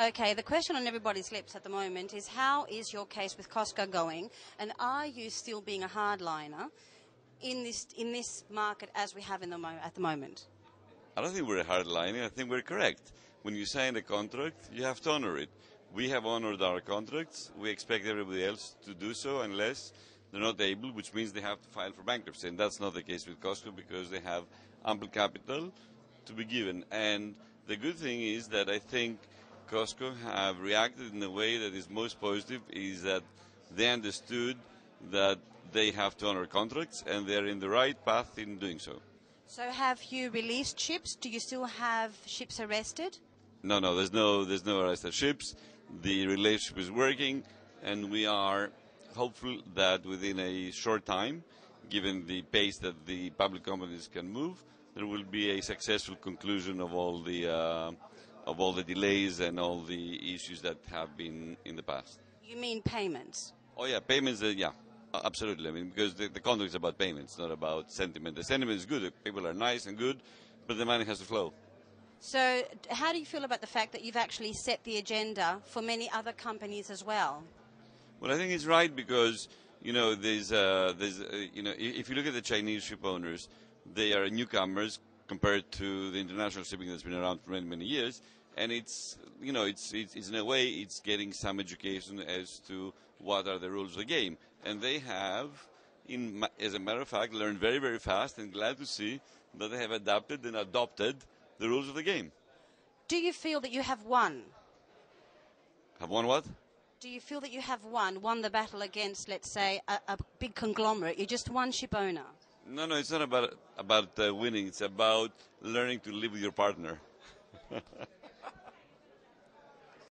Okay, the question on everybody's lips at the moment is how is your case with Cosco going, and are you still being a hardliner in this in this market as we have in the mo- at the moment? I don't think we're hardlining. I think we're correct. When you sign a contract, you have to honor it. We have honored our contracts. We expect everybody else to do so unless they're not able, which means they have to file for bankruptcy. And that's not the case with Cosco because they have ample capital to be given. And the good thing is that I think Cosco have reacted in a way that is most positive is that they understood that they have to honor contracts and they're in the right path in doing so. So have you released ships? Do you still have ships arrested? No, no, there's no, there's no arrested ships. The relationship is working, and we are hopeful that within a short time, given the pace that the public companies can move, there will be a successful conclusion of all the uh, of all the delays and all the issues that have been in the past. You mean payments? Oh yeah, payments. Uh, yeah, absolutely. I mean, because the, the contract is about payments, not about sentiment. The sentiment is good. People are nice and good, but the money has to flow. So, how do you feel about the fact that you've actually set the agenda for many other companies as well? Well, I think it's right because you know there's uh, there's uh, you know if you look at the Chinese ship owners, they are newcomers compared to the international shipping that's been around for many many years, and it's you know it's it's, it's in a way it's getting some education as to what are the rules of the game, and they have, in as a matter of fact, learned very very fast, and glad to see that they have adapted and adopted the rules of the game. Do you feel that you have won? Have won what? Do you feel that you have won, won the battle against, let's say, a, a big conglomerate? You're just one ship owner. No, no, it's not about about uh, winning. It's about learning to live with your partner.